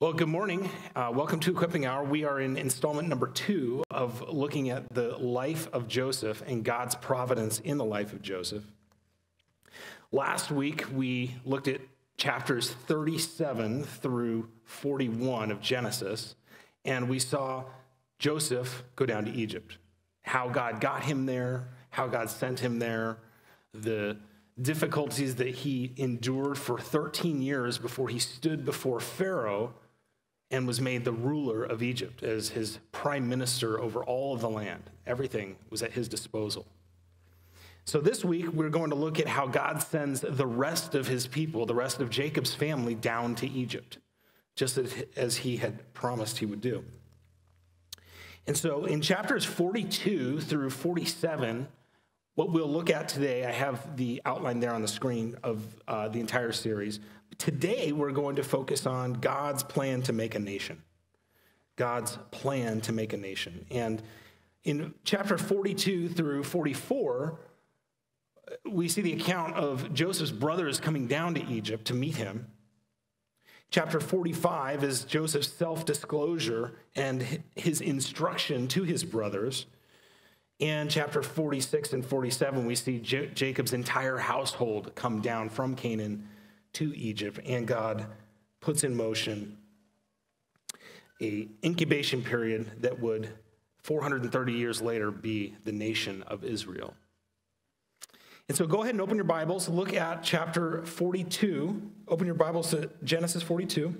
Well, good morning. Uh, welcome to Equipping Hour. We are in installment number two of looking at the life of Joseph and God's providence in the life of Joseph. Last week, we looked at chapters 37 through 41 of Genesis, and we saw Joseph go down to Egypt. How God got him there, how God sent him there, the difficulties that he endured for 13 years before he stood before Pharaoh and was made the ruler of Egypt as his prime minister over all of the land. Everything was at his disposal. So, this week, we're going to look at how God sends the rest of his people, the rest of Jacob's family, down to Egypt, just as he had promised he would do. And so, in chapters 42 through 47, what we'll look at today, I have the outline there on the screen of uh, the entire series. Today, we're going to focus on God's plan to make a nation. God's plan to make a nation. And in chapter 42 through 44, we see the account of Joseph's brothers coming down to Egypt to meet him. Chapter 45 is Joseph's self disclosure and his instruction to his brothers. And chapter 46 and 47, we see J- Jacob's entire household come down from Canaan to Egypt, and God puts in motion a incubation period that would 430 years later be the nation of Israel. And so go ahead and open your Bibles, look at chapter 42. Open your Bibles to Genesis 42.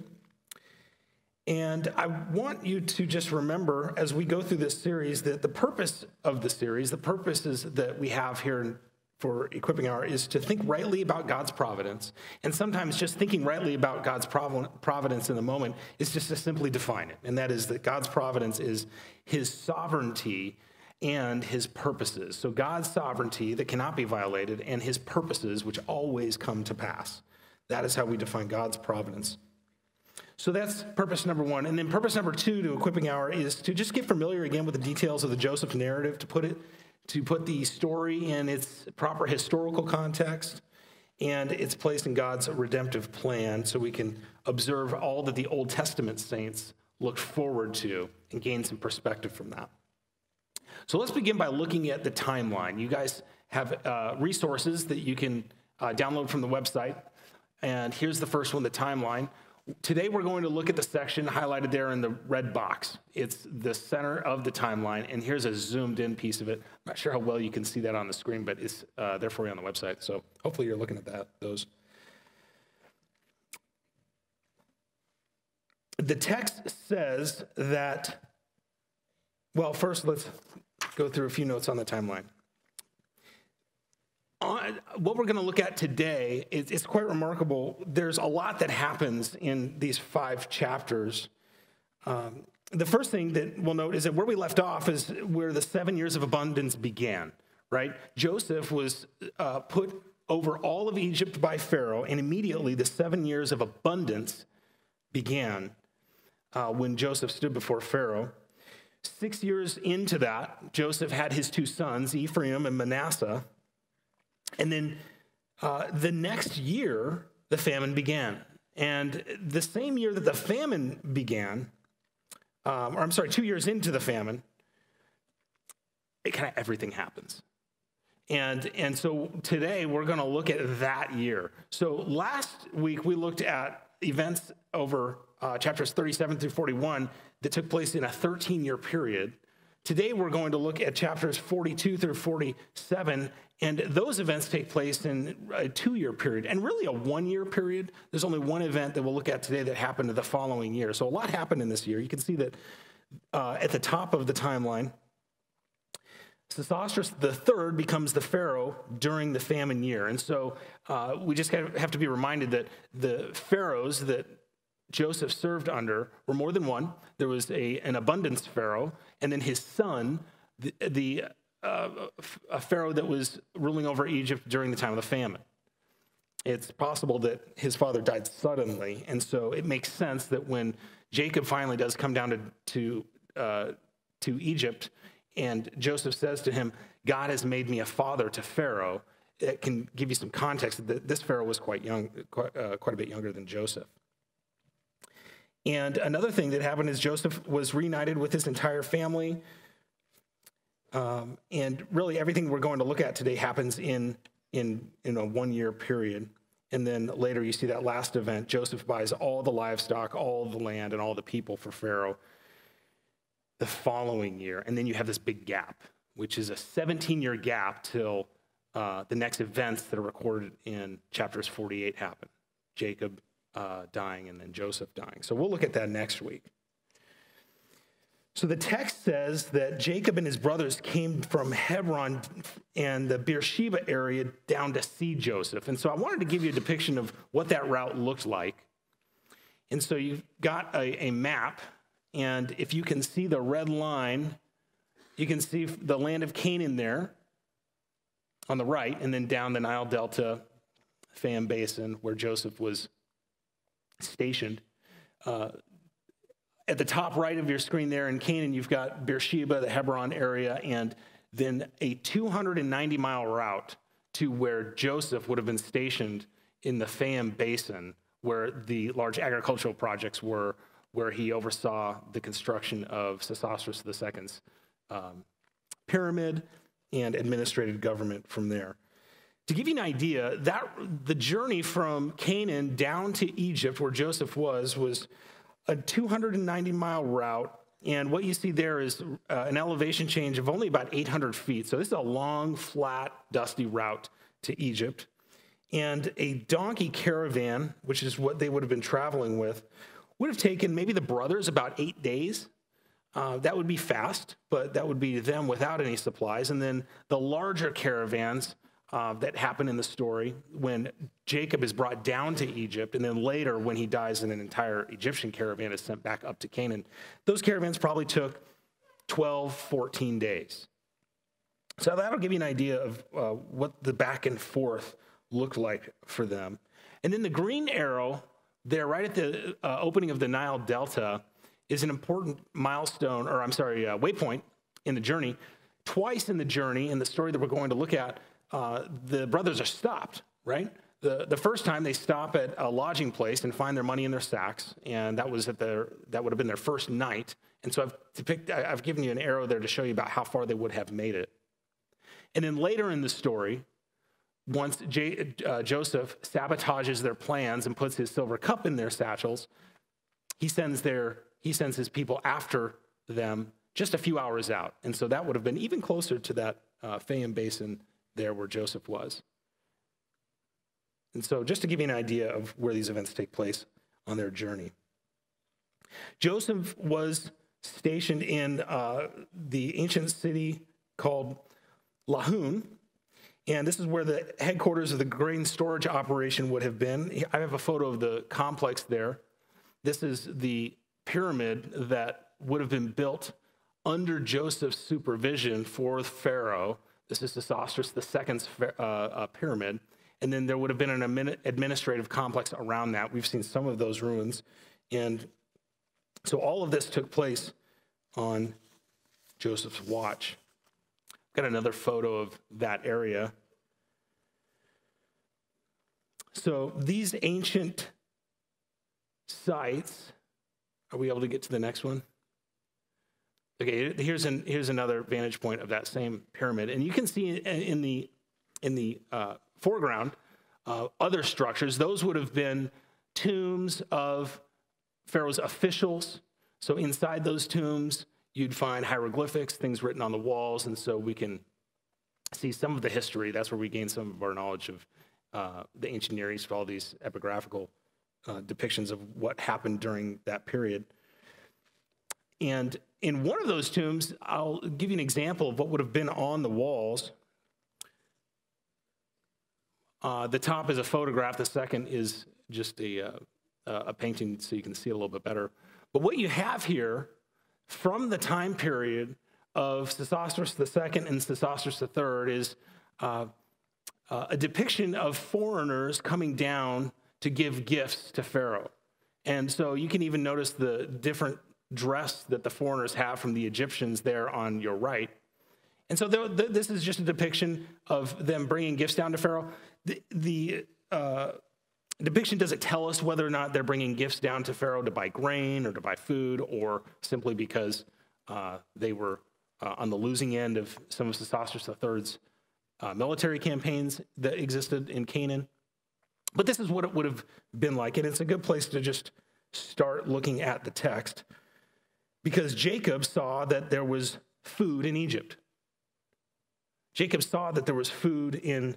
And I want you to just remember as we go through this series that the purpose of the series, the purposes that we have here for equipping hour is to think rightly about God's providence. And sometimes just thinking rightly about God's providence in the moment is just to simply define it. And that is that God's providence is his sovereignty and his purposes. So God's sovereignty that cannot be violated and his purposes which always come to pass. That is how we define God's providence. So that's purpose number one. And then purpose number two to equipping hour is to just get familiar again with the details of the Joseph narrative, to put it to put the story in its proper historical context and its place in God's redemptive plan so we can observe all that the Old Testament saints looked forward to and gain some perspective from that. So let's begin by looking at the timeline. You guys have uh, resources that you can uh, download from the website. And here's the first one the timeline. Today, we're going to look at the section highlighted there in the red box. It's the center of the timeline, and here's a zoomed in piece of it. I'm not sure how well you can see that on the screen, but it's uh, there for you on the website. So hopefully, you're looking at that. Those. The text says that, well, first, let's go through a few notes on the timeline on, what we're going to look at today is, quite remarkable. There's a lot that happens in these five chapters. Um, the first thing that we'll note is that where we left off is where the seven years of abundance began, right? Joseph was uh, put over all of Egypt by Pharaoh, and immediately the seven years of abundance began uh, when Joseph stood before Pharaoh. Six years into that, Joseph had his two sons, Ephraim and Manasseh. And then uh, the next year, the famine began. And the same year that the famine began, um, or I'm sorry, two years into the famine, it kind of everything happens. And, and so today we're going to look at that year. So last week we looked at events over uh, chapters 37 through 41 that took place in a 13 year period. Today we're going to look at chapters 42 through 47 and those events take place in a two year period and really a one year period. There's only one event that we'll look at today that happened in the following year. So a lot happened in this year. You can see that uh, at the top of the timeline, Sesostris III becomes the pharaoh during the famine year. And so uh, we just have to be reminded that the pharaohs that Joseph served under were more than one. There was a, an abundance pharaoh, and then his son, the, the uh, a pharaoh that was ruling over Egypt during the time of the famine. It's possible that his father died suddenly, and so it makes sense that when Jacob finally does come down to to, uh, to Egypt, and Joseph says to him, "God has made me a father to Pharaoh." It can give you some context that this Pharaoh was quite young, quite, uh, quite a bit younger than Joseph. And another thing that happened is Joseph was reunited with his entire family. Um, and really, everything we're going to look at today happens in, in, in a one year period. And then later, you see that last event Joseph buys all the livestock, all the land, and all the people for Pharaoh the following year. And then you have this big gap, which is a 17 year gap till uh, the next events that are recorded in chapters 48 happen Jacob uh, dying and then Joseph dying. So we'll look at that next week. So the text says that Jacob and his brothers came from Hebron and the Beersheba area down to see Joseph. And so I wanted to give you a depiction of what that route looked like. And so you've got a, a map, and if you can see the red line, you can see the land of Canaan there on the right, and then down the Nile Delta, Fayum Basin, where Joseph was stationed. Uh, at the top right of your screen there in Canaan, you've got Beersheba, the Hebron area, and then a 290 mile route to where Joseph would have been stationed in the Fayum Basin, where the large agricultural projects were, where he oversaw the construction of Sesostris II's um, pyramid and administrative government from there. To give you an idea, that the journey from Canaan down to Egypt, where Joseph was, was a 290 mile route. And what you see there is uh, an elevation change of only about 800 feet. So this is a long, flat, dusty route to Egypt. And a donkey caravan, which is what they would have been traveling with, would have taken maybe the brothers about eight days. Uh, that would be fast, but that would be them without any supplies. And then the larger caravans uh, that happen in the story when Jacob is brought down to Egypt, and then later when he dies, and an entire Egyptian caravan is sent back up to Canaan. Those caravans probably took 12, 14 days. So that'll give you an idea of uh, what the back and forth looked like for them. And then the green arrow there, right at the uh, opening of the Nile Delta, is an important milestone, or I'm sorry, uh, waypoint in the journey. Twice in the journey, in the story that we're going to look at, uh, the brothers are stopped, right? The, the first time they stop at a lodging place and find their money in their sacks, and that was at their that would have been their first night. And so I've depicted, I've given you an arrow there to show you about how far they would have made it. And then later in the story, once J, uh, Joseph sabotages their plans and puts his silver cup in their satchels, he sends their he sends his people after them just a few hours out, and so that would have been even closer to that uh, Fayum Basin there where Joseph was. And so, just to give you an idea of where these events take place on their journey, Joseph was stationed in uh, the ancient city called Lahun. And this is where the headquarters of the grain storage operation would have been. I have a photo of the complex there. This is the pyramid that would have been built under Joseph's supervision for Pharaoh this is Sesostris the second's uh, uh, pyramid. And then there would have been an administrative complex around that. We've seen some of those ruins. And so all of this took place on Joseph's watch. Got another photo of that area. So these ancient sites, are we able to get to the next one? Okay, here's an here's another vantage point of that same pyramid, and you can see in the in the uh, foreground uh, other structures. Those would have been tombs of Pharaoh's officials. So inside those tombs, you'd find hieroglyphics, things written on the walls, and so we can see some of the history. That's where we gain some of our knowledge of uh, the ancient Near East, all these epigraphical uh, depictions of what happened during that period. And in one of those tombs, I'll give you an example of what would have been on the walls. Uh, the top is a photograph, the second is just a, uh, a painting so you can see a little bit better. But what you have here from the time period of Sesostris II and Sesostris III is uh, uh, a depiction of foreigners coming down to give gifts to Pharaoh. And so you can even notice the different dress that the foreigners have from the Egyptians there on your right. And so this is just a depiction of them bringing gifts down to Pharaoh. The, the, uh, depiction doesn't tell us whether or not they're bringing gifts down to Pharaoh to buy grain or to buy food, or simply because uh, they were uh, on the losing end of some of Sesostris III's uh, military campaigns that existed in Canaan. But this is what it would have been like, and it's a good place to just start looking at the text because Jacob saw that there was food in Egypt. Jacob saw that there was food in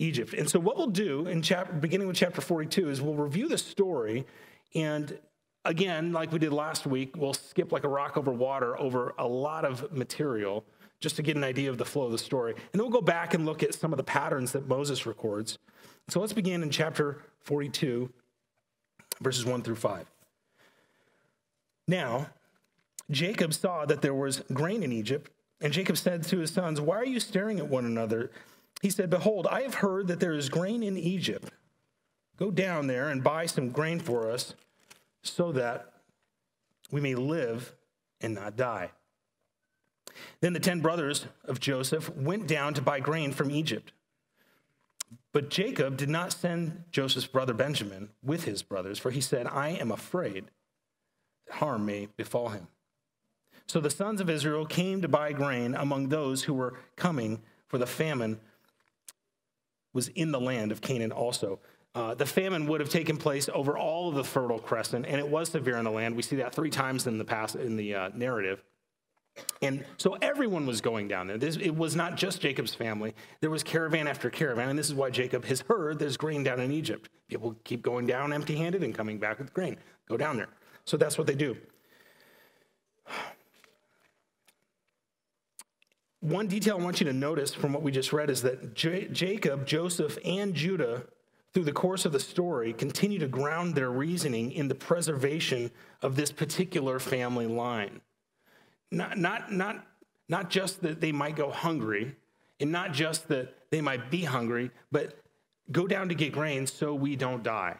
Egypt. And so, what we'll do in chapter, beginning with chapter 42 is we'll review the story. And again, like we did last week, we'll skip like a rock over water over a lot of material just to get an idea of the flow of the story. And then we'll go back and look at some of the patterns that Moses records. So, let's begin in chapter 42, verses 1 through 5. Now, Jacob saw that there was grain in Egypt, and Jacob said to his sons, Why are you staring at one another? He said, Behold, I have heard that there is grain in Egypt. Go down there and buy some grain for us so that we may live and not die. Then the ten brothers of Joseph went down to buy grain from Egypt. But Jacob did not send Joseph's brother Benjamin with his brothers, for he said, I am afraid that harm may befall him. So the sons of Israel came to buy grain among those who were coming, for the famine was in the land of Canaan also. Uh, the famine would have taken place over all of the Fertile Crescent, and it was severe in the land. We see that three times in the past in the uh, narrative. And so everyone was going down there. This, it was not just Jacob's family. There was caravan after caravan, and this is why Jacob has heard there's grain down in Egypt. People keep going down empty handed and coming back with grain. Go down there. So that's what they do. One detail I want you to notice from what we just read is that J- Jacob, Joseph, and Judah, through the course of the story, continue to ground their reasoning in the preservation of this particular family line. Not, not, not, not just that they might go hungry, and not just that they might be hungry, but go down to get grain so we don't die.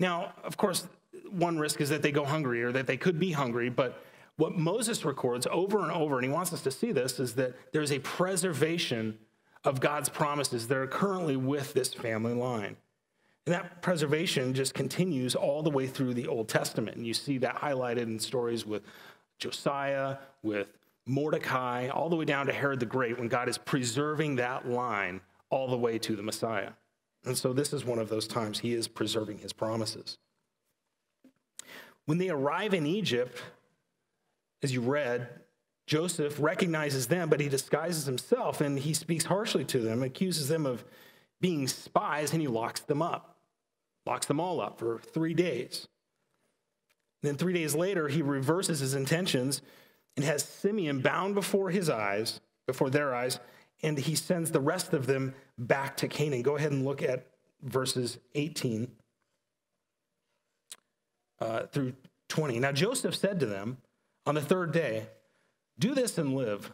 Now, of course, one risk is that they go hungry or that they could be hungry, but what Moses records over and over, and he wants us to see this, is that there's a preservation of God's promises that are currently with this family line. And that preservation just continues all the way through the Old Testament. And you see that highlighted in stories with Josiah, with Mordecai, all the way down to Herod the Great, when God is preserving that line all the way to the Messiah. And so this is one of those times he is preserving his promises. When they arrive in Egypt, as you read, Joseph recognizes them, but he disguises himself and he speaks harshly to them, accuses them of being spies, and he locks them up, locks them all up for three days. Then, three days later, he reverses his intentions and has Simeon bound before his eyes, before their eyes, and he sends the rest of them back to Canaan. Go ahead and look at verses 18 uh, through 20. Now, Joseph said to them, on the third day, Do this and live,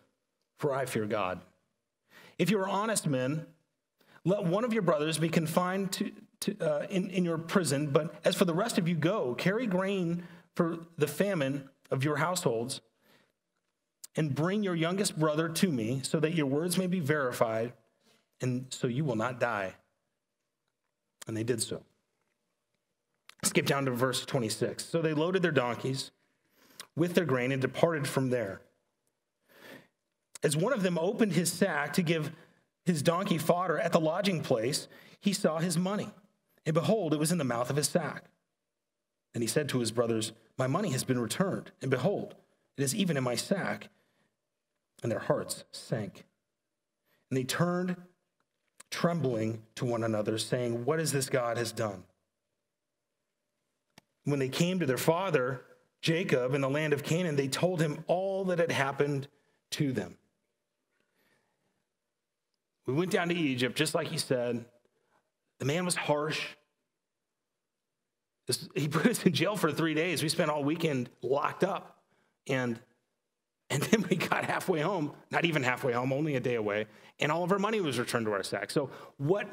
for I fear God. If you are honest men, let one of your brothers be confined to, to uh, in, in your prison, but as for the rest of you, go, carry grain for the famine of your households, and bring your youngest brother to me, so that your words may be verified, and so you will not die. And they did so. Skip down to verse 26. So they loaded their donkeys with their grain and departed from there. As one of them opened his sack to give his donkey fodder at the lodging place, he saw his money. And behold, it was in the mouth of his sack. And he said to his brothers, My money has been returned, and behold, it is even in my sack. And their hearts sank. And they turned trembling to one another, saying, What is this God has done? When they came to their father, Jacob in the land of Canaan, they told him all that had happened to them. We went down to Egypt, just like he said. The man was harsh. He put us in jail for three days. We spent all weekend locked up. And, and then we got halfway home, not even halfway home, only a day away, and all of our money was returned to our sack. So, what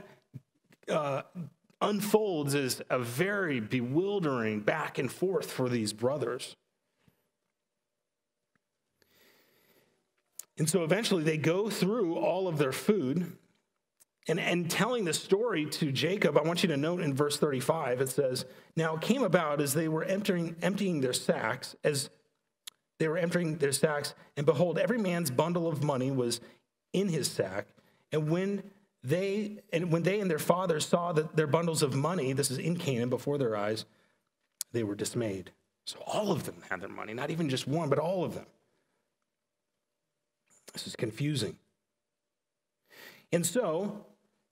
uh, unfolds as a very bewildering back and forth for these brothers. And so eventually they go through all of their food and, and telling the story to Jacob, I want you to note in verse 35, it says, Now it came about as they were entering, emptying their sacks, as they were emptying their sacks, and behold, every man's bundle of money was in his sack. And when they and when they and their father saw that their bundles of money, this is in Canaan before their eyes, they were dismayed. So all of them had their money, not even just one, but all of them. This is confusing. And so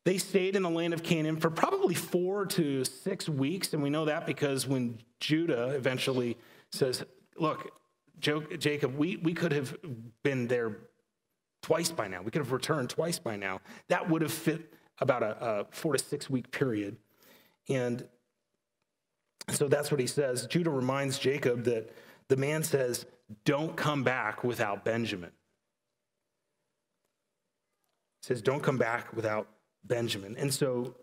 they stayed in the land of Canaan for probably four to six weeks. And we know that because when Judah eventually says, Look, Jacob, we, we could have been there twice by now. We could have returned twice by now. That would have fit about a, a four to six week period. And so that's what he says. Judah reminds Jacob that the man says, Don't come back without Benjamin. He says, Don't come back without Benjamin. And so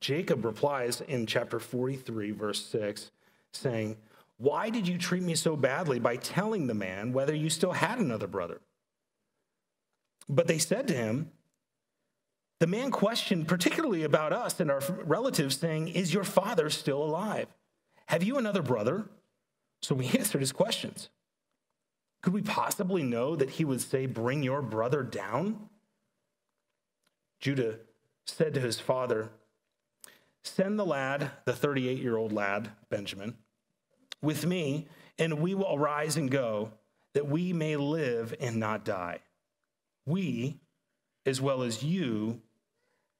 Jacob replies in chapter 43, verse 6, saying, Why did you treat me so badly by telling the man whether you still had another brother? But they said to him, The man questioned particularly about us and our relatives, saying, Is your father still alive? Have you another brother? So we answered his questions. Could we possibly know that he would say, Bring your brother down? Judah said to his father, Send the lad, the 38 year old lad, Benjamin, with me, and we will arise and go, that we may live and not die. We, as well as you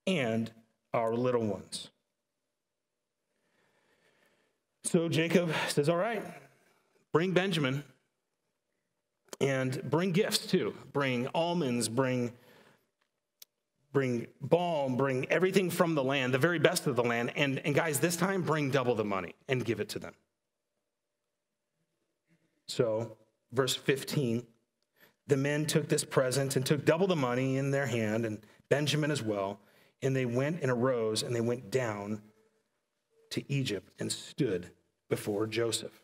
and our little ones. So Jacob says, All right, bring Benjamin and bring gifts too. Bring almonds, bring bring balm, bring everything from the land, the very best of the land. And, and guys, this time bring double the money and give it to them. So, verse 15 the men took this present and took double the money in their hand, and Benjamin as well. And they went and arose and they went down to Egypt and stood before Joseph.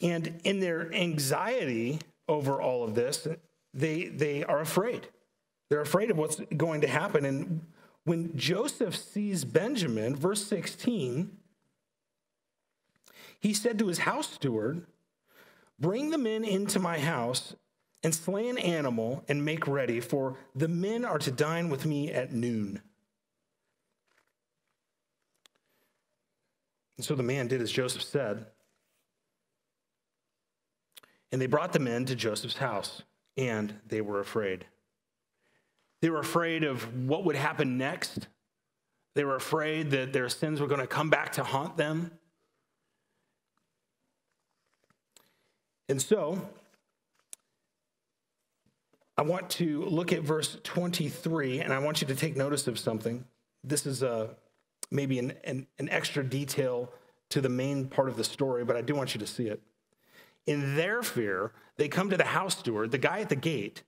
And in their anxiety over all of this, they, they are afraid. They're afraid of what's going to happen. And when Joseph sees Benjamin, verse 16, he said to his house steward, Bring the men into my house and slay an animal and make ready, for the men are to dine with me at noon. And so the man did as Joseph said. And they brought the men to Joseph's house and they were afraid. They were afraid of what would happen next. They were afraid that their sins were going to come back to haunt them. And so, I want to look at verse 23, and I want you to take notice of something. This is a, maybe an, an, an extra detail to the main part of the story, but I do want you to see it. In their fear, they come to the house steward, the guy at the gate,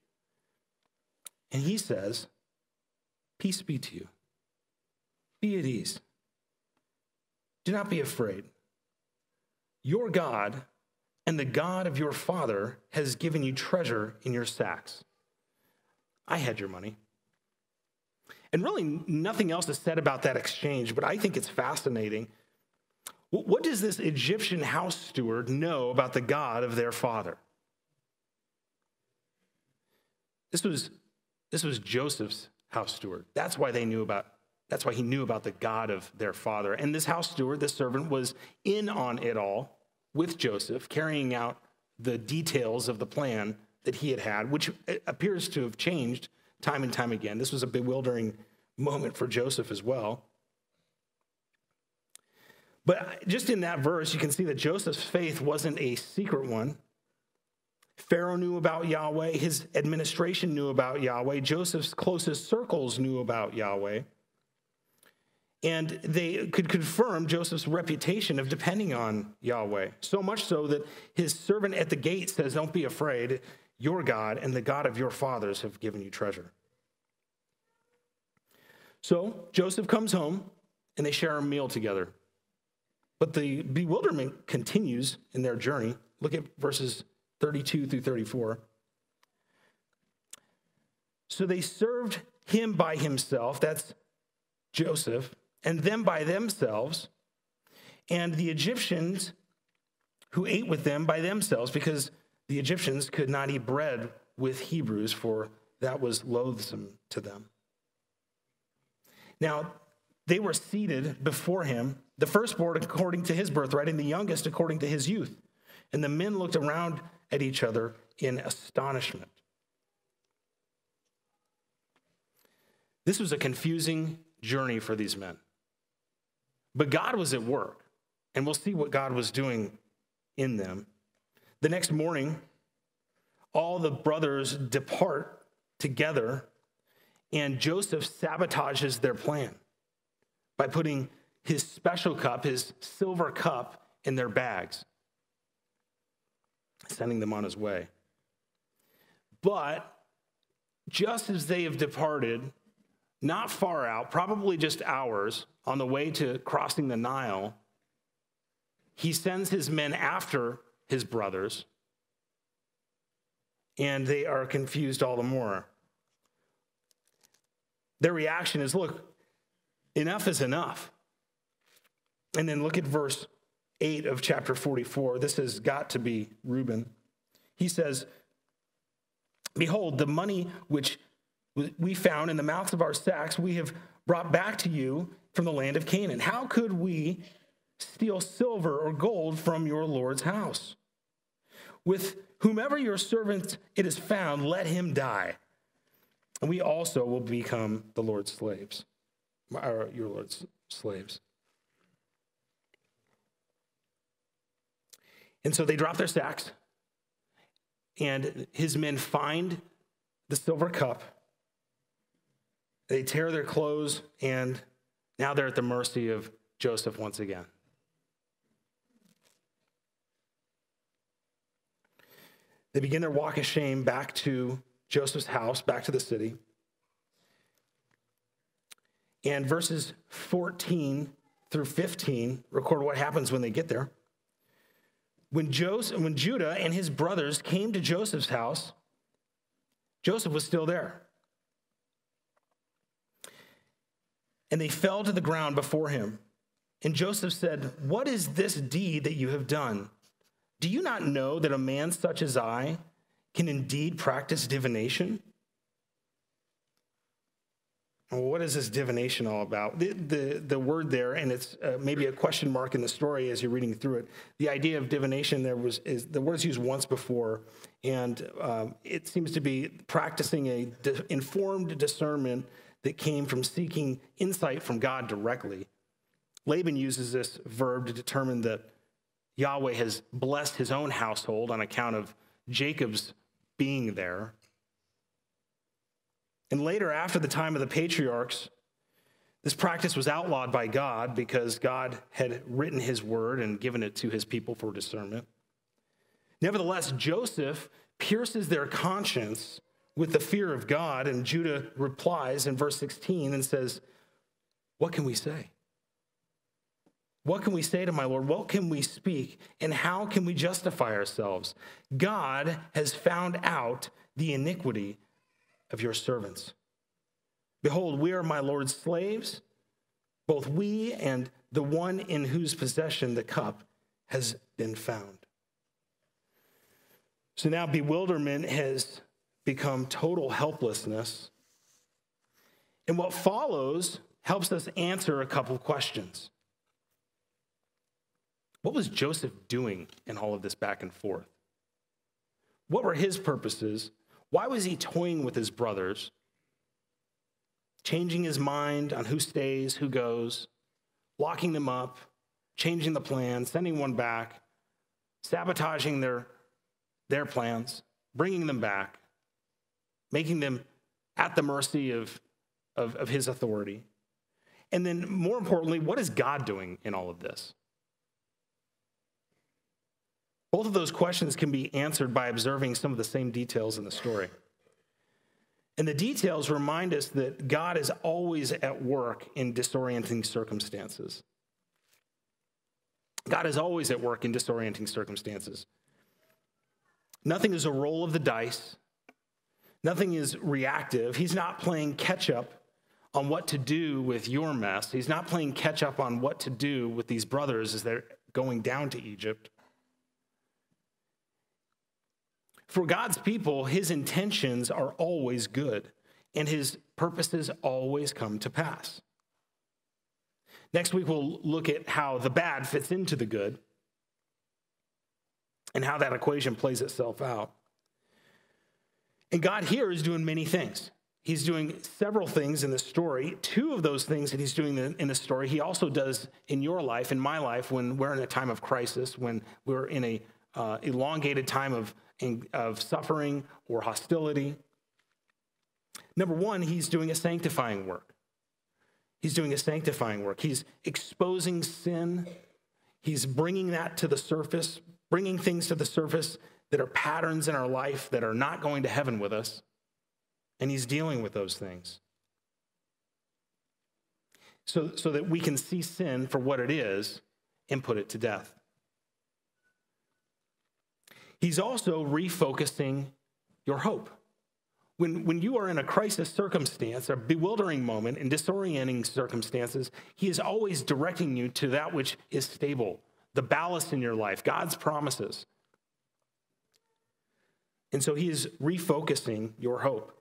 and he says, Peace be to you. Be at ease. Do not be afraid. Your God and the God of your father has given you treasure in your sacks. I had your money. And really, nothing else is said about that exchange, but I think it's fascinating what does this Egyptian house steward know about the God of their father? This was, this was Joseph's house steward. That's why they knew about, that's why he knew about the God of their father. And this house steward, this servant, was in on it all with Joseph, carrying out the details of the plan that he had had, which appears to have changed time and time again. This was a bewildering moment for Joseph as well. But just in that verse, you can see that Joseph's faith wasn't a secret one. Pharaoh knew about Yahweh, his administration knew about Yahweh, Joseph's closest circles knew about Yahweh. And they could confirm Joseph's reputation of depending on Yahweh. So much so that his servant at the gate says, Don't be afraid. Your God and the God of your fathers have given you treasure. So Joseph comes home and they share a meal together. But the bewilderment continues in their journey. Look at verses 32 through 34. So they served him by himself, that's Joseph, and them by themselves, and the Egyptians who ate with them by themselves, because the Egyptians could not eat bread with Hebrews, for that was loathsome to them. Now, they were seated before him, the firstborn according to his birthright, and the youngest according to his youth. And the men looked around at each other in astonishment. This was a confusing journey for these men. But God was at work, and we'll see what God was doing in them. The next morning, all the brothers depart together, and Joseph sabotages their plan by putting his special cup, his silver cup, in their bags, sending them on his way. But just as they have departed, not far out, probably just hours, on the way to crossing the Nile, he sends his men after his brothers, and they are confused all the more. Their reaction is look, enough is enough. And then look at verse 8 of chapter 44. This has got to be Reuben. He says, Behold, the money which we found in the mouths of our sacks, we have brought back to you from the land of Canaan. How could we steal silver or gold from your Lord's house? With whomever your servant it is found, let him die. And we also will become the Lord's slaves, or your Lord's slaves. And so they drop their sacks, and his men find the silver cup they tear their clothes, and now they're at the mercy of Joseph once again. They begin their walk of shame back to Joseph's house, back to the city. And verses 14 through 15 record what happens when they get there. When, Joseph, when Judah and his brothers came to Joseph's house, Joseph was still there. And they fell to the ground before him. And Joseph said, What is this deed that you have done? Do you not know that a man such as I can indeed practice divination? Well, what is this divination all about? The, the, the word there, and it's uh, maybe a question mark in the story as you're reading through it. The idea of divination there was is the word's used once before, and um, it seems to be practicing a de- informed discernment that came from seeking insight from God directly. Laban uses this verb to determine that Yahweh has blessed his own household on account of Jacob's being there. And later, after the time of the patriarchs, this practice was outlawed by God because God had written his word and given it to his people for discernment. Nevertheless, Joseph pierces their conscience with the fear of God. And Judah replies in verse 16 and says, What can we say? What can we say to my Lord? What can we speak? And how can we justify ourselves? God has found out the iniquity of your servants. Behold, we are my Lord's slaves, both we and the one in whose possession the cup has been found. So now bewilderment has become total helplessness. And what follows helps us answer a couple questions. What was Joseph doing in all of this back and forth? What were his purposes? Why was he toying with his brothers? Changing his mind on who stays, who goes, locking them up, changing the plan, sending one back, sabotaging their, their plans, bringing them back making them at the mercy of, of, of his authority. And then, more importantly, what is God doing in all of this? Both of those questions can be answered by observing some of the same details in the story. And the details remind us that God is always at work in disorienting circumstances. God is always at work in disorienting circumstances. Nothing is a roll of the dice. Nothing is reactive. He's not playing catch up on what to do with your mess. He's not playing catch up on what to do with these brothers as they're going down to Egypt. For God's people, his intentions are always good, and his purposes always come to pass. Next week, we'll look at how the bad fits into the good and how that equation plays itself out. And God here is doing many things. He's doing several things in the story. Two of those things that he's doing in the story, he also does in your life, in my life, when we're in a time of crisis, when we're in a uh, elongated time of, of suffering or hostility. Number one, he's doing a sanctifying work. He's doing a sanctifying work. He's exposing sin. He's bringing that to the surface, bringing things to the surface that are patterns in our life that are not going to heaven with us and he's dealing with those things. So, so that we can see sin for what it is and put it to death. He's also refocusing your hope. When, when you are in a crisis circumstance, a bewildering moment, in disorienting circumstances, he is always directing you to that which is stable, the ballast in your life, God's promises. And so he is refocusing your hope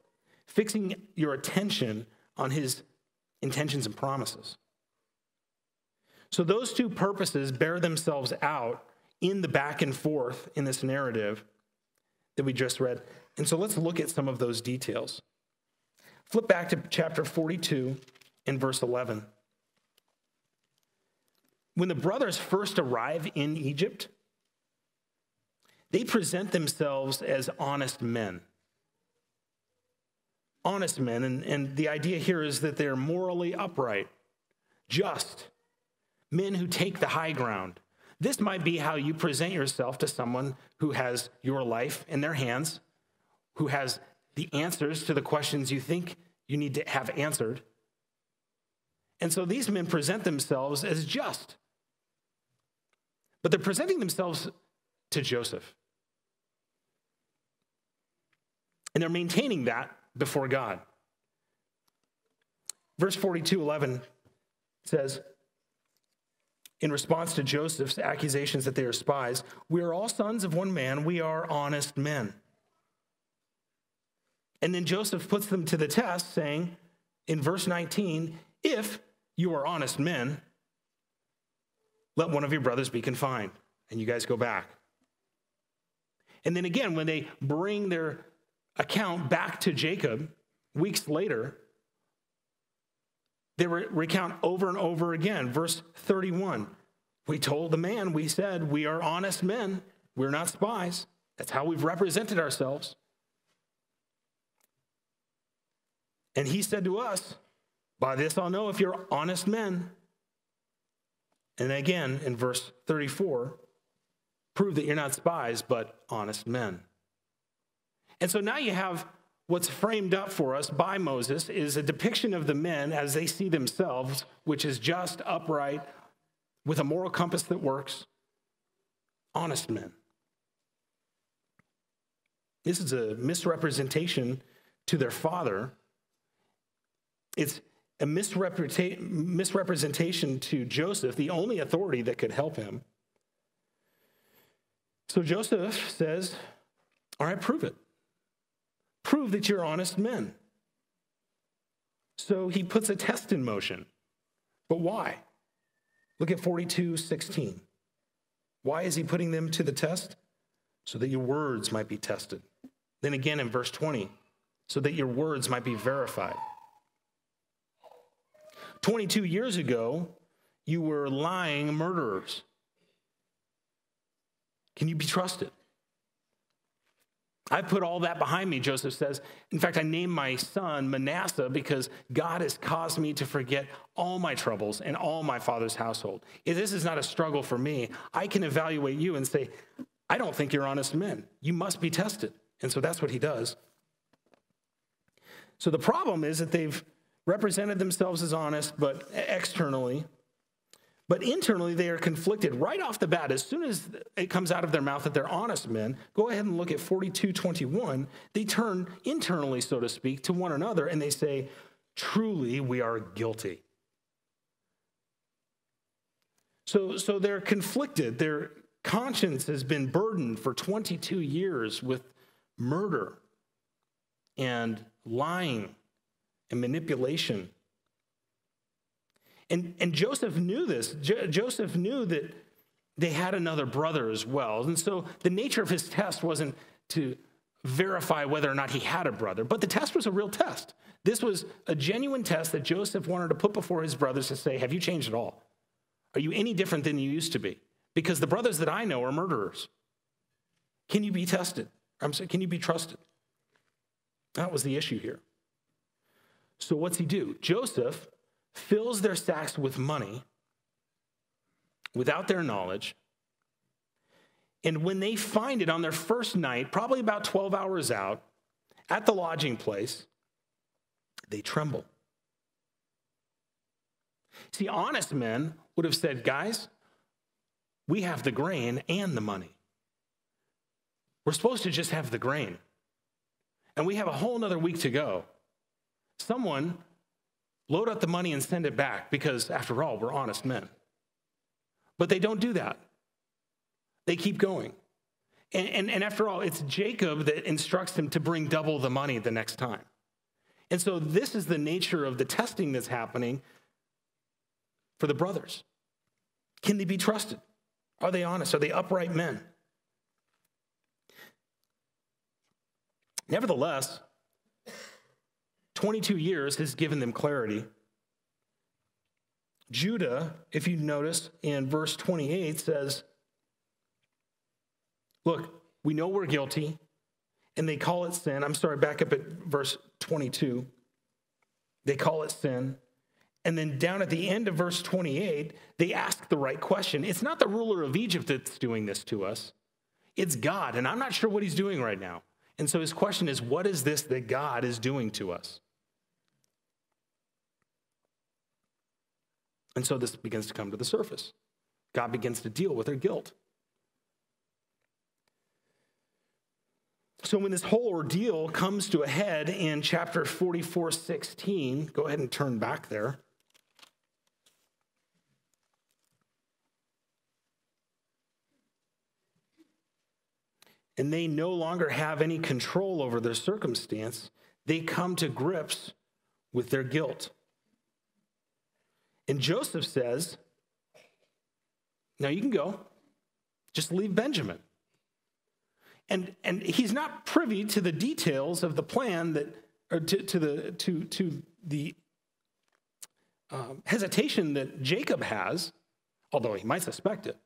fixing your attention on his intentions and promises. So those two purposes bear themselves out in the back and forth in this narrative that we just read. And so let's look at some of those details. Flip back to chapter 42 and verse 11. When the brothers first arrive in Egypt, they present themselves as honest men honest men. And, and the idea here is that they're morally upright, just, men who take the high ground. This might be how you present yourself to someone who has your life in their hands, who has the answers to the questions you think you need to have answered. And so these men present themselves as just. But they're presenting themselves to Joseph. And they're maintaining that before God. Verse 42 11 says, in response to Joseph's accusations that they are spies, we are all sons of one man, we are honest men. And then Joseph puts them to the test, saying in verse 19, if you are honest men, let one of your brothers be confined, and you guys go back. And then again, when they bring their account back to Jacob weeks later, they recount over and over again. Verse 31 We told the man, we said, We are honest men, we're not spies. That's how we've represented ourselves. And he said to us, By this I'll know if you're honest men. And again in verse 34, prove that you're not spies, but honest men. And so now you have what's framed up for us by Moses is a depiction of the men as they see themselves, which is just, upright, with a moral compass that works, honest men. This is a misrepresentation to their father. It's a misrepresentation to Joseph, the only authority that could help him. So Joseph says, All right, prove it. Prove that you're honest men. So he puts a test in motion. But why? Look at 42 16. Why is he putting them to the test? So that your words might be tested. Then again in verse 20, so that your words might be verified. 22 years ago, you were lying murderers. Can you be trusted? I put all that behind me, Joseph says. In fact, I named my son Manasseh because God has caused me to forget all my troubles and all my father's household. If this is not a struggle for me, I can evaluate you and say, I don't think you're honest men. You must be tested. And so that's what he does. So the problem is that they've represented themselves as honest, but externally, But internally, they are conflicted right off the bat. As soon as it comes out of their mouth that they're honest men, go ahead and look at 4221. They turn internally, so to speak, to one another and they say, Truly, we are guilty. So, so they're conflicted. Their conscience has been burdened for 22 years with murder and lying and manipulation and, and Joseph knew this. Jo- Joseph knew that they had another brother as well. And so the nature of his test wasn't to verify whether or not he had a brother, but the test was a real test. This was a genuine test that Joseph wanted to put before his brothers to say, Have you changed at all? Are you any different than you used to be? Because the brothers that I know are murderers. Can you be tested? I'm sorry, can you be trusted? That was the issue here. So what's he do? Joseph fills their sacks with money without their knowledge. And when they find it on their first night, probably about 12 hours out, at the lodging place, they tremble. See, honest men would have said, Guys, we have the grain and the money. We're supposed to just have the grain. And we have a whole nother week to go. Someone load up the money and send it back because, after all, we're honest men. But they don't do that. They keep going. And, and, and, after all, it's Jacob that instructs him to bring double the money the next time. And so, this is the nature of the testing that's happening for the brothers. Can they be trusted? Are they honest? Are they upright men? Nevertheless, 22 years has given them clarity. Judah, if you notice in verse 28, says, Look, we know we're guilty, and they call it sin. I'm sorry, back up at verse 22. They call it sin. And then down at the end of verse 28, they ask the right question. It's not the ruler of Egypt that's doing this to us, it's God. And I'm not sure what he's doing right now. And so his question is, What is this that God is doing to us? And so this begins to come to the surface. God begins to deal with their guilt. So when this whole ordeal comes to a head in chapter 44, 16, go ahead and turn back there. And they no longer have any control over their circumstance. They come to grips with their guilt. And Joseph says, Now you can go, just leave Benjamin. And, and he's not privy to the details of the plan that, or to, to the, to, to the um, hesitation that Jacob has, although he might suspect it.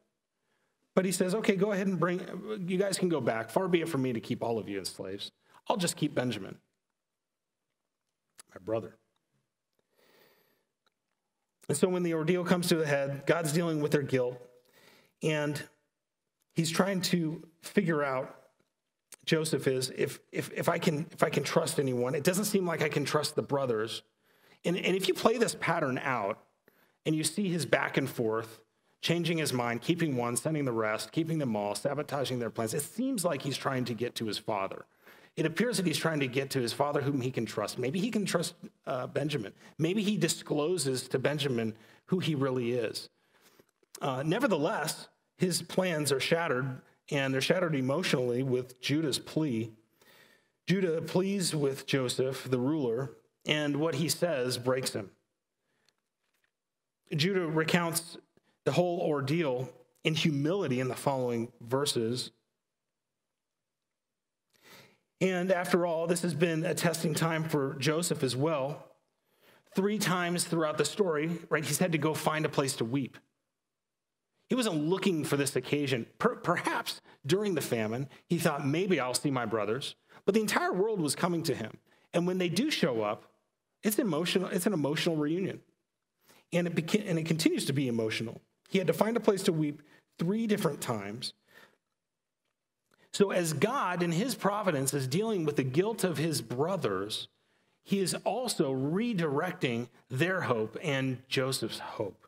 But he says, okay, go ahead and bring, you guys can go back. Far be it from me to keep all of you as slaves. I'll just keep Benjamin, my brother. And so when the ordeal comes to a head, God's dealing with their guilt, and he's trying to figure out Joseph is if if if I can if I can trust anyone. It doesn't seem like I can trust the brothers. And, and if you play this pattern out and you see his back and forth, changing his mind, keeping one, sending the rest, keeping them all, sabotaging their plans, it seems like he's trying to get to his father. It appears that he's trying to get to his father whom he can trust. Maybe he can trust uh, Benjamin. Maybe he discloses to Benjamin who he really is. Uh, nevertheless, his plans are shattered, and they're shattered emotionally with Judah's plea. Judah pleads with Joseph, the ruler, and what he says breaks him. Judah recounts the whole ordeal in humility in the following verses. And after all, this has been a testing time for Joseph as well. Three times throughout the story, right, he's had to go find a place to weep. He wasn't looking for this occasion. Per- perhaps during the famine, he thought, maybe I'll see my brothers. But the entire world was coming to him. And when they do show up, it's emotional, it's an emotional reunion. And it, beca- and it continues to be emotional. He had to find a place to weep three different times. So, as God in his providence is dealing with the guilt of his brothers, he is also redirecting their hope and Joseph's hope.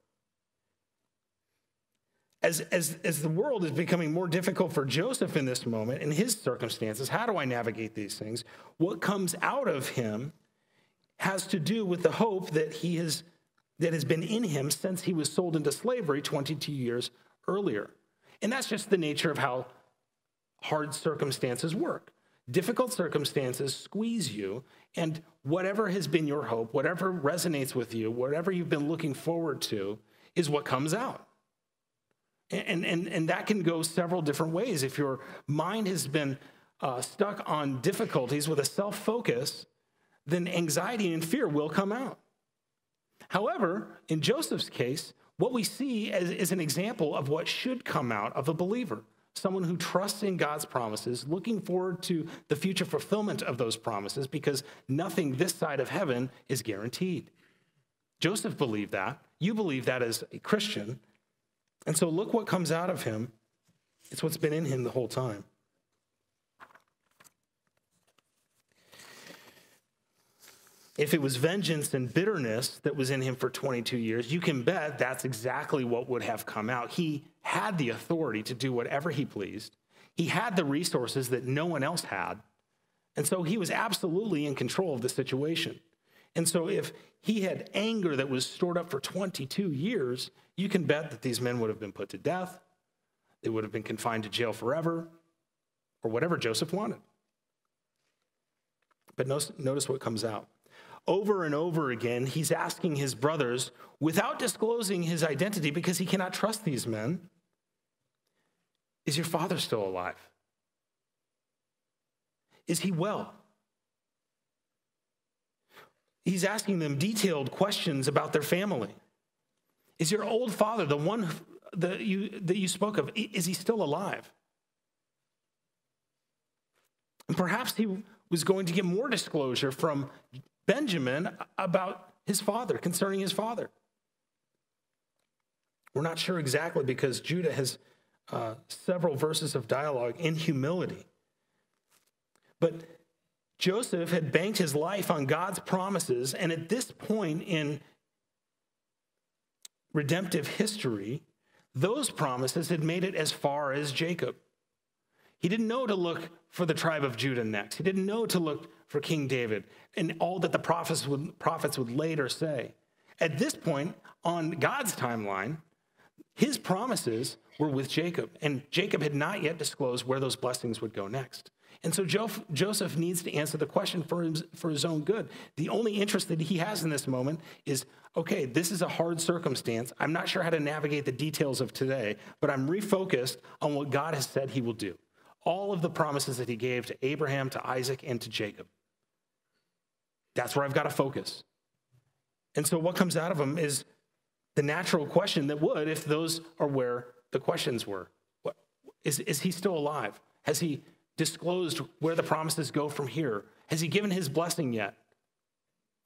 as, as, as the world is becoming more difficult for Joseph in this moment, in his circumstances, how do I navigate these things? What comes out of him has to do with the hope that he has that has been in him since he was sold into slavery 22 years earlier. And that's just the nature of how hard circumstances work. Difficult circumstances squeeze you, and whatever has been your hope, whatever resonates with you, whatever you've been looking forward to, is what comes out. And, and, and that can go several different ways. If your mind has been uh, stuck on difficulties with a self focus, then anxiety and fear will come out. However, in Joseph's case, what we see is, is an example of what should come out of a believer someone who trusts in God's promises, looking forward to the future fulfillment of those promises because nothing this side of heaven is guaranteed. Joseph believed that. You believe that as a Christian. And so look what comes out of him. It's what's been in him the whole time. If it was vengeance and bitterness that was in him for 22 years, you can bet that's exactly what would have come out. He had the authority to do whatever he pleased, he had the resources that no one else had. And so he was absolutely in control of the situation. And so if he had anger that was stored up for 22 years, you can bet that these men would have been put to death, they would have been confined to jail forever, or whatever Joseph wanted. But notice what comes out over and over again, he's asking his brothers, without disclosing his identity because he cannot trust these men, Is your father still alive? Is he well? He's asking them detailed questions about their family. Is your old father, the one that you, that you spoke of, is he still alive? And perhaps he was going to get more disclosure from Benjamin about his father, concerning his father. We're not sure exactly because Judah has uh, several verses of dialogue in humility. But Joseph had banked his life on God's promises, and at this point in redemptive history, those promises had made it as far as Jacob. He didn't know to look for the tribe of Judah next. He didn't know to look for King David and all that the prophets would, prophets would later say. At this point, on God's timeline, his promises were with Jacob, and Jacob had not yet disclosed where those blessings would go next. And so Joseph needs to answer the question for his, for his own good. The only interest that he has in this moment is okay, this is a hard circumstance. I'm not sure how to navigate the details of today, but I'm refocused on what God has said he will do. All of the promises that he gave to Abraham, to Isaac, and to Jacob. That's where I've got to focus. And so what comes out of them is the natural question that would if those are where the questions were. What, is, is he still alive? Has he disclosed where the promises go from here? Has he given his blessing yet?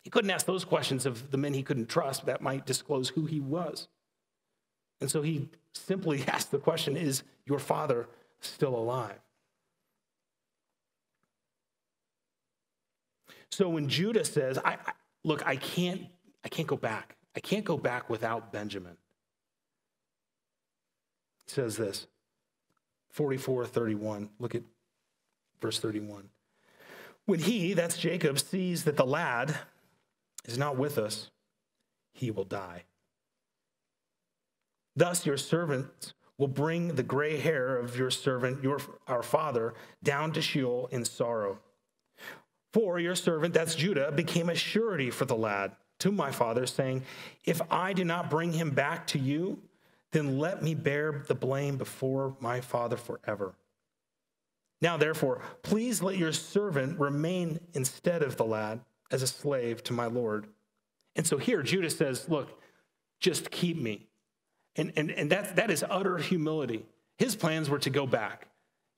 He couldn't ask those questions of the men he couldn't trust that might disclose who he was. And so he simply asked the question Is your father still alive? So when Judah says, I, I, look, I can't, I can't go back. I can't go back without Benjamin. He says this 44 31. Look at verse 31. When he, that's Jacob, sees that the lad is not with us, he will die. Thus, your servants will bring the gray hair of your servant, your, our father, down to Sheol in sorrow. For your servant, that's Judah, became a surety for the lad to my father, saying, If I do not bring him back to you, then let me bear the blame before my father forever. Now, therefore, please let your servant remain instead of the lad as a slave to my Lord. And so here, Judah says, Look, just keep me. And, and, and that, that is utter humility. His plans were to go back.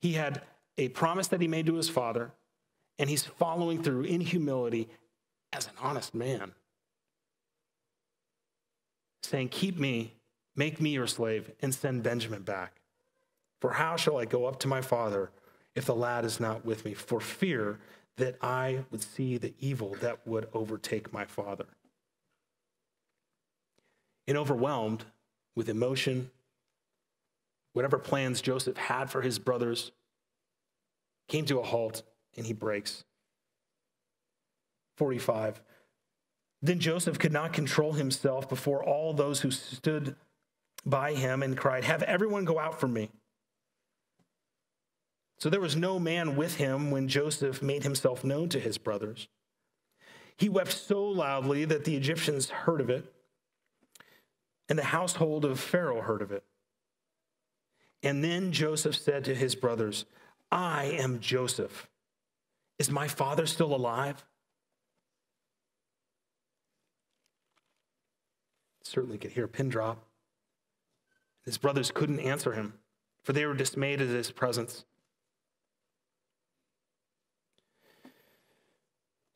He had a promise that he made to his father, and he's following through in humility as an honest man, saying, Keep me, make me your slave, and send Benjamin back. For how shall I go up to my father if the lad is not with me, for fear that I would see the evil that would overtake my father? And overwhelmed with emotion whatever plans Joseph had for his brothers came to a halt and he breaks. 45. Then Joseph could not control himself before all those who stood by him and cried, Have everyone go out from me. So there was no man with him when Joseph made himself known to his brothers. He wept so loudly that the Egyptians heard of it, and the household of Pharaoh heard of it. And then Joseph said to his brothers, I am Joseph. Is my father still alive? Certainly could hear a pin drop. His brothers couldn't answer him, for they were dismayed at his presence.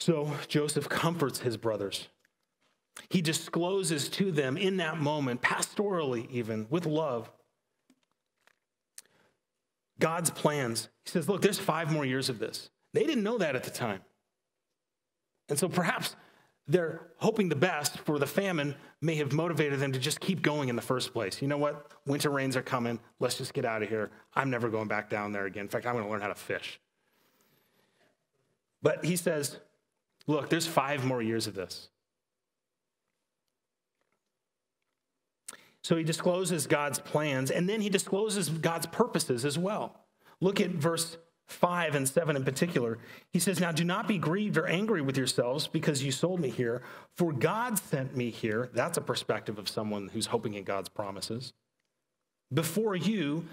So Joseph comforts his brothers. He discloses to them in that moment, pastorally even, with love, God's plans. He says, Look, there's five more years of this. They didn't know that at the time. And so perhaps they're hoping the best for the famine may have motivated them to just keep going in the first place. You know what? Winter rains are coming. Let's just get out of here. I'm never going back down there again. In fact, I'm going to learn how to fish. But he says, Look, there's five more years of this. So he discloses God's plans and then he discloses God's purposes as well. Look at verse 5 and 7 in particular. He says, Now do not be grieved or angry with yourselves because you sold me here, for God sent me here. That's a perspective of someone who's hoping in God's promises. Before you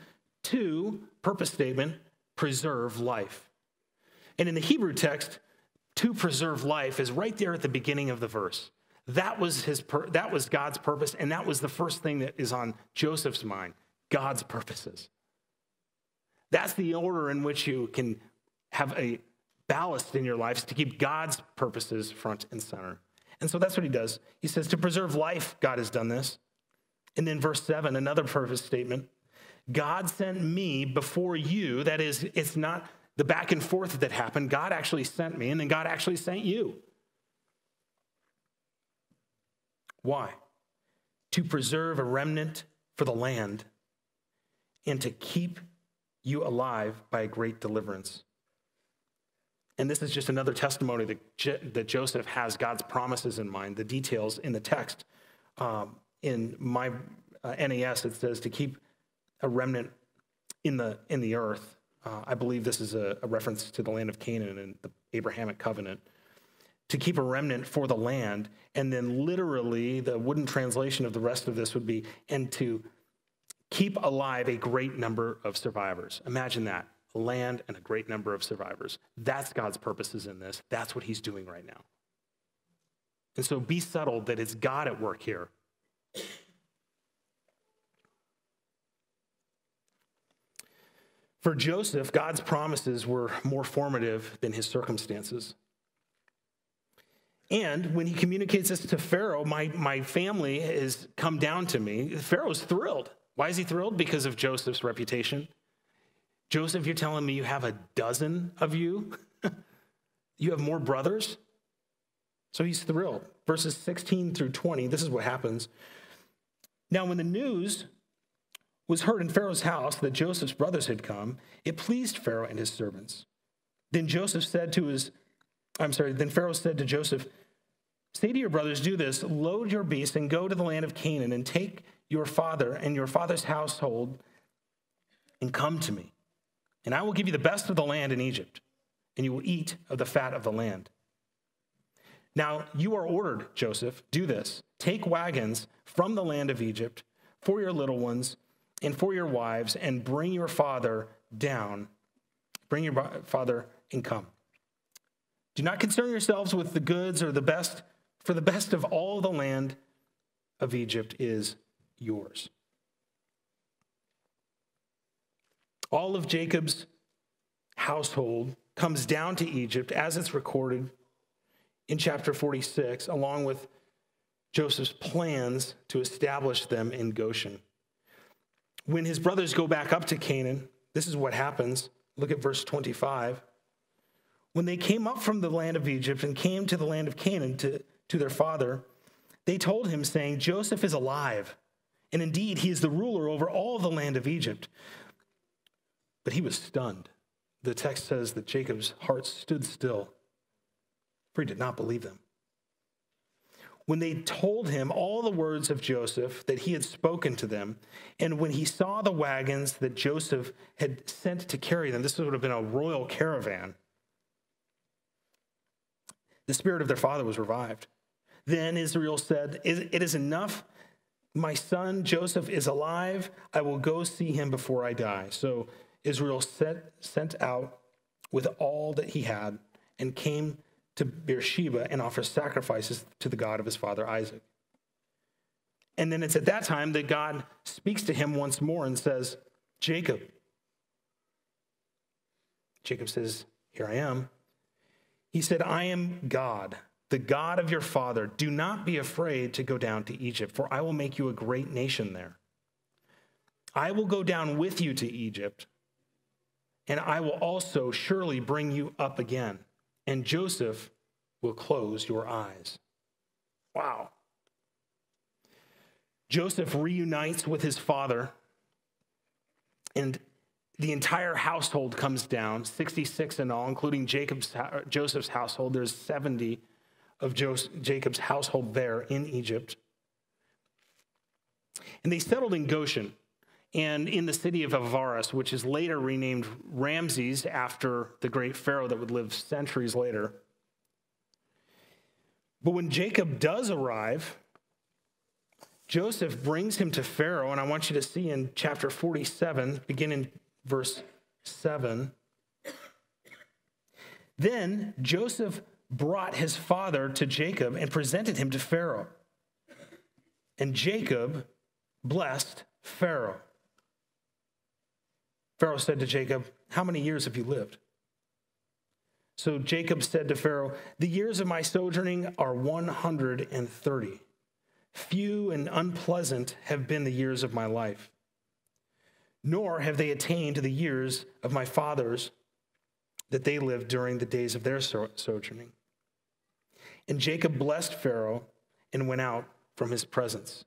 to, purpose statement, preserve life. And in the Hebrew text, to preserve life is right there at the beginning of the verse. That was, his that was God's purpose, and that was the first thing that is on Joseph's mind God's purposes. That's the order in which you can have a ballast in your lives to keep God's purposes front and center. And so that's what he does. He says, To preserve life, God has done this. And then verse 7, another purpose statement God sent me before you. That is, it's not the back and forth that happened. God actually sent me, and then God actually sent you. Why? To preserve a remnant for the land and to keep you alive by a great deliverance. And this is just another testimony that, that Joseph has God's promises in mind, the details in the text. Um, in my uh, NAS, it says to keep a remnant in the, in the earth. Uh, I believe this is a, a reference to the land of Canaan and the Abrahamic covenant to keep a remnant for the land. And then, literally, the wooden translation of the rest of this would be, and to keep alive a great number of survivors. Imagine that land and a great number of survivors. That's God's purposes in this. That's what He's doing right now. And so be settled that it's God at work here. For Joseph, God's promises were more formative than his circumstances. And when he communicates this to Pharaoh, my, my family has come down to me. Pharaoh's thrilled. Why is he thrilled? Because of Joseph's reputation. Joseph, you're telling me you have a dozen of you? you have more brothers? So he's thrilled. Verses 16 through 20, this is what happens. Now, when the news was heard in Pharaoh's house that Joseph's brothers had come, it pleased Pharaoh and his servants. Then Joseph said to his I'm sorry, then Pharaoh said to Joseph, Say to your brothers, do this load your beasts and go to the land of Canaan and take your father and your father's household and come to me. And I will give you the best of the land in Egypt, and you will eat of the fat of the land. Now you are ordered, Joseph, do this take wagons from the land of Egypt for your little ones and for your wives, and bring your father down. Bring your father and come. Do not concern yourselves with the goods or the best, for the best of all the land of Egypt is yours. All of Jacob's household comes down to Egypt as it's recorded in chapter 46, along with Joseph's plans to establish them in Goshen. When his brothers go back up to Canaan, this is what happens. Look at verse 25 when they came up from the land of Egypt and came to the land of Canaan to, to their father, they told him, saying, Joseph is alive, And indeed, he is the ruler over all the land of Egypt. But he was stunned. The text says that Jacob's heart stood still, for he did not believe them. When they told him all the words of Joseph that he had spoken to them, and when he saw the wagons that Joseph had sent to carry them, this would have been a royal caravan, the spirit of their father was revived. Then Israel said, It is enough. My son Joseph is alive. I will go see him before I die. So Israel set, sent out with all that he had and came to Beersheba and offered sacrifices to the God of his father Isaac. And then it's at that time that God speaks to him once more and says, Jacob. Jacob says, Here I am. He said, I am God, the God of your father. Do not be afraid to go down to Egypt, for I will make you a great nation there. I will go down with you to Egypt, and I will also surely bring you up again, and Joseph will close your eyes. Wow. Joseph reunites with his father, and the entire household comes down 66 in all including jacob's joseph's household there's 70 of jacob's household there in egypt and they settled in goshen and in the city of avaris which is later renamed ramses after the great pharaoh that would live centuries later but when jacob does arrive joseph brings him to pharaoh and i want you to see in chapter 47 beginning verse 7. Then Joseph brought his father to Jacob and presented him to Pharaoh. And Jacob blessed Pharaoh. Pharaoh said to Jacob, How many years have you lived? So Jacob said to Pharaoh, The years of my sojourning are 130. Few and unpleasant have been the years of my life nor have they attained to the years of my fathers that they lived during the days of their sojourning. And Jacob blessed Pharaoh and went out from his presence.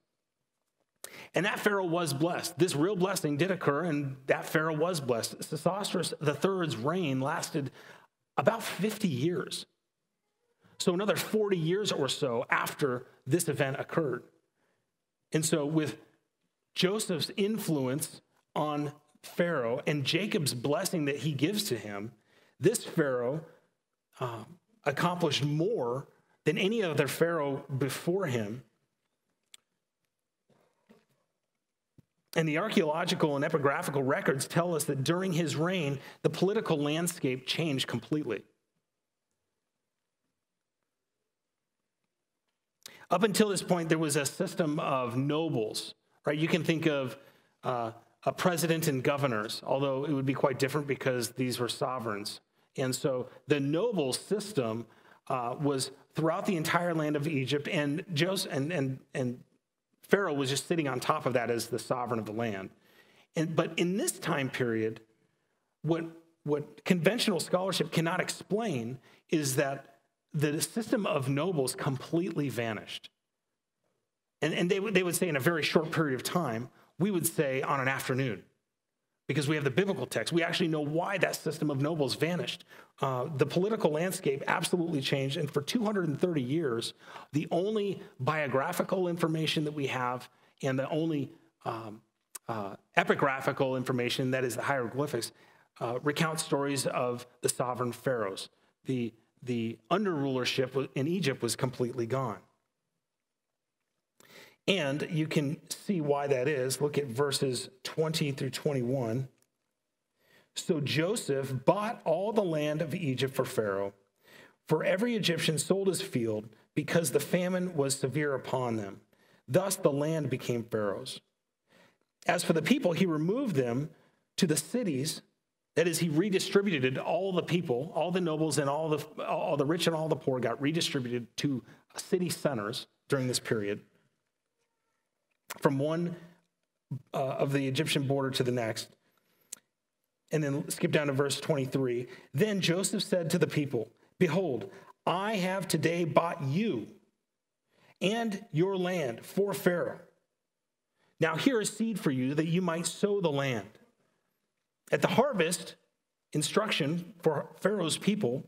And that Pharaoh was blessed. This real blessing did occur, and that Pharaoh was blessed. Sesostris III's reign lasted about 50 years. So, another 40 years or so after this event occurred. And so, with Joseph's influence on Pharaoh and Jacob's blessing that he gives to him, this Pharaoh uh, accomplished more than any other Pharaoh before him. And the archaeological and epigraphical records tell us that during his reign, the political landscape changed completely. Up until this point, there was a system of nobles, right? You can think of uh, a president and governors, although it would be quite different because these were sovereigns. And so the noble system uh, was throughout the entire land of Egypt, and, Joseph, and, and, and Pharaoh was just sitting on top of that as the sovereign of the land. And, but in this time period, what, what conventional scholarship cannot explain is that the system of nobles completely vanished. And, and they, they would say in a very short period of time, we would say on an afternoon because we have the biblical text. We actually know why that system of nobles vanished. Uh, the political landscape absolutely changed, and for 230 years, the only biographical information that we have and the only um, uh, epigraphical information, that is the hieroglyphics, uh, recount stories of the sovereign pharaohs. The, the under rulership in Egypt was completely gone. And you can see why that is. Look at verses 20 through 21. So Joseph bought all the land of Egypt for Pharaoh, for every Egyptian sold his field because the famine was severe upon them. Thus the land became Pharaoh's. As for the people, he removed them to the cities. That is, he redistributed all the people, all the nobles and all the, all the rich and all the poor got redistributed to city centers during this period from one uh, of the Egyptian border to the next. And then skip down to verse 23. Then Joseph said to the people, Behold, I have today bought you and your land for Pharaoh. Now here is seed for you that you might sow the land. At the harvest, instruction for Pharaoh's people,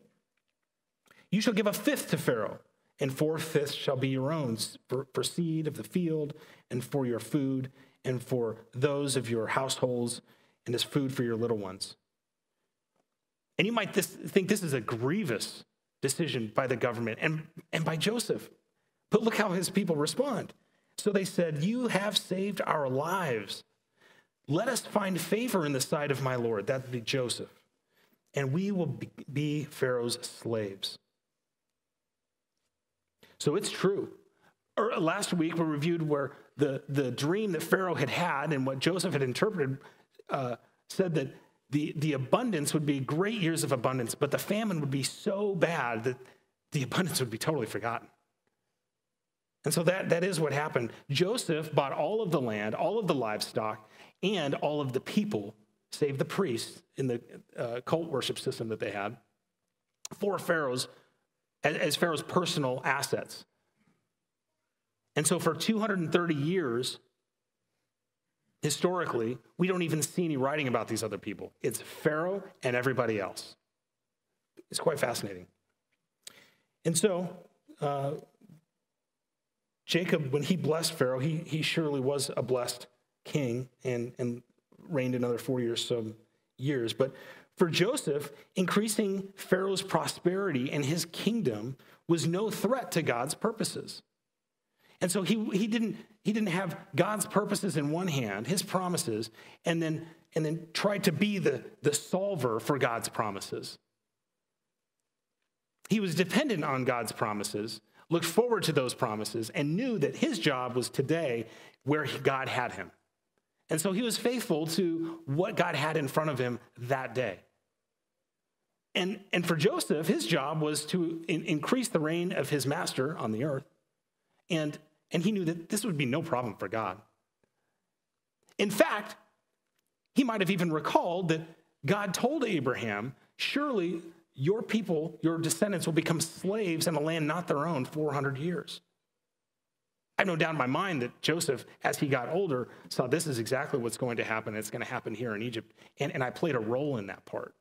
you shall give a fifth to Pharaoh, and four fifths shall be your own for, for seed of the field, and for your food, and for those of your households, and as food for your little ones. And you might this, think this is a grievous decision by the government and, and by Joseph. But look how his people respond. So they said, You have saved our lives. Let us find favor in the sight of my Lord, that would be Joseph, and we will be Pharaoh's slaves. So it's true. Last week we reviewed where the, the dream that Pharaoh had had and what Joseph had interpreted uh, said that the, the abundance would be great years of abundance, but the famine would be so bad that the abundance would be totally forgotten. And so that, that is what happened. Joseph bought all of the land, all of the livestock, and all of the people, save the priests in the uh, cult worship system that they had, for Pharaoh's, as, as Pharaoh's personal assets. And so for 230 years, historically, we don't even see any writing about these other people. It's Pharaoh and everybody else. It's quite fascinating. And so, uh, Jacob, when he blessed Pharaoh, he, he surely was a blessed king and, and reigned another 40 or so years. But for Joseph, increasing Pharaoh's prosperity and his kingdom was no threat to God's purposes. And so he, he, didn't, he didn't have God's purposes in one hand, his promises, and then, and then try to be the, the solver for God's promises. He was dependent on God's promises, looked forward to those promises, and knew that his job was today where God had him. And so he was faithful to what God had in front of him that day. And, and for Joseph, his job was to in, increase the reign of his master on the earth and and he knew that this would be no problem for God. In fact, he might have even recalled that God told Abraham, Surely your people, your descendants, will become slaves in a land not their own 400 years. I have no doubt in my mind that Joseph, as he got older, saw this is exactly what's going to happen. It's going to happen here in Egypt. And, and I played a role in that part.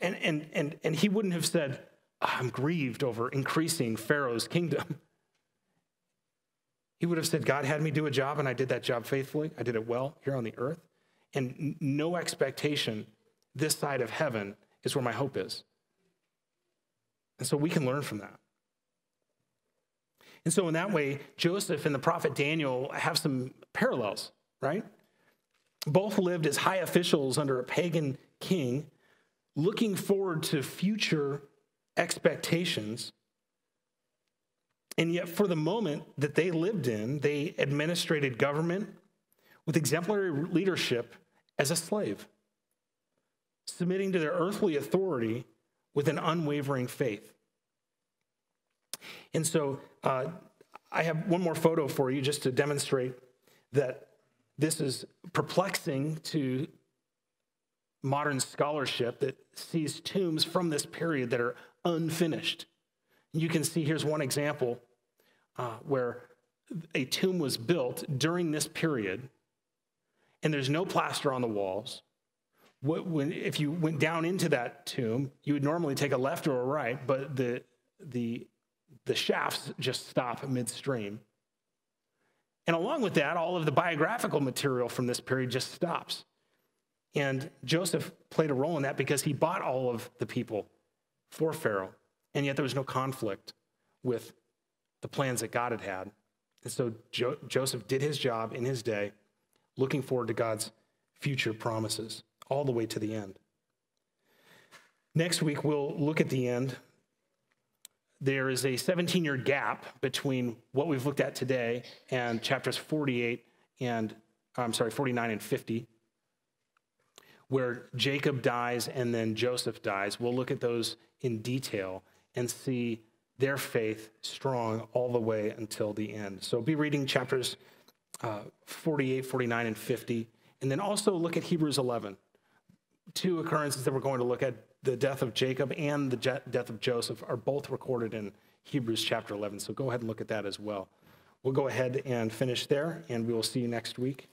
And, and, and, and he wouldn't have said, I'm grieved over increasing Pharaoh's kingdom. He would have said, God had me do a job and I did that job faithfully. I did it well here on the earth. And no expectation this side of heaven is where my hope is. And so we can learn from that. And so, in that way, Joseph and the prophet Daniel have some parallels, right? Both lived as high officials under a pagan king, looking forward to future expectations. And yet, for the moment that they lived in, they administrated government with exemplary leadership as a slave, submitting to their earthly authority with an unwavering faith. And so, uh, I have one more photo for you just to demonstrate that this is perplexing to modern scholarship that sees tombs from this period that are unfinished. You can see here's one example uh, where a tomb was built during this period, and there's no plaster on the walls. When, if you went down into that tomb, you would normally take a left or a right, but the, the, the shafts just stop midstream. And along with that, all of the biographical material from this period just stops. And Joseph played a role in that because he bought all of the people for Pharaoh. And yet there was no conflict with the plans that God had had. And so jo- Joseph did his job in his day, looking forward to God's future promises all the way to the end. Next week, we'll look at the end. There is a 17 year gap between what we've looked at today and chapters 48 and, I'm sorry, 49 and 50, where Jacob dies and then Joseph dies. We'll look at those in detail and see their faith strong all the way until the end. So be reading chapters uh, 48, 49, and 50, and then also look at Hebrews 11. Two occurrences that we're going to look at the death of Jacob and the death of Joseph are both recorded in Hebrews chapter 11. So go ahead and look at that as well. we'll go ahead and finish there, and we will see you next week.